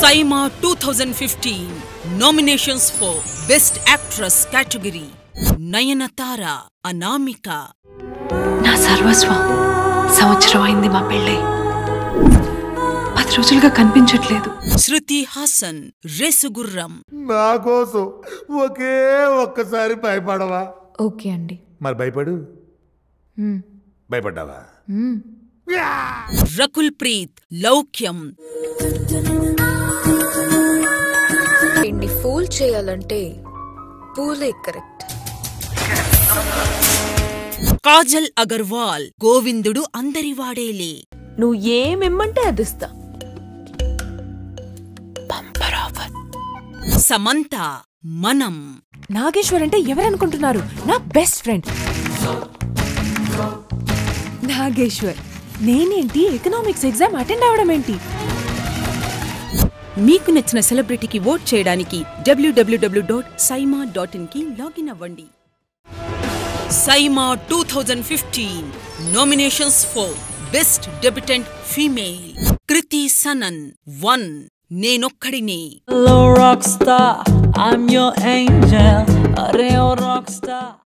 SIIMA two thousand fifteen nominations for best actress category Nayanthara Anamika నా సర్వస్వం సంవత్సరం అయింది మా పెళ్ళై. పది రోజులుగా కనిపించట్లేదు. శృతి హాసన్ రేసుగుర్రం నా కోసం ఒకే ఒక్కసారి భయపడవా? ఓకే అండి. మరి భయపడు. భయపడ్డావా? రకుల్ ప్రీత్ లౌక్యం. వీడిని ఫూల్ చేయాలంటే పూలే కరెక్ట్. కాజల్ అగర్వాల్ గోవిందుడు అందరివాడేలే. నువ్వు ఏమిమ్మంటే అది ఇస్తా. సమంత. మనం. నాగేశ్వర్ అంటే ఎవరనుకుంటున్నారు? నా బెస్ట్ ఫ్రెండ్ నాగేశ్వర్ నేనేంటి? ఎకనామిక్స్ ఎగ్జామ్ అటెండ్ అవడం ఏంటి? మీకు నచ్చిన సెలబ్రిటీకి ఓట్ చేయడానికి W W W dot SIIMA dot ఇన్కి login అవ్వండి. SIIMA two thousand fifteen nominations for best debutante female Kriti Sanon one Nenokkadine Hello, rockstar. I'm your angel. Areo rockstar.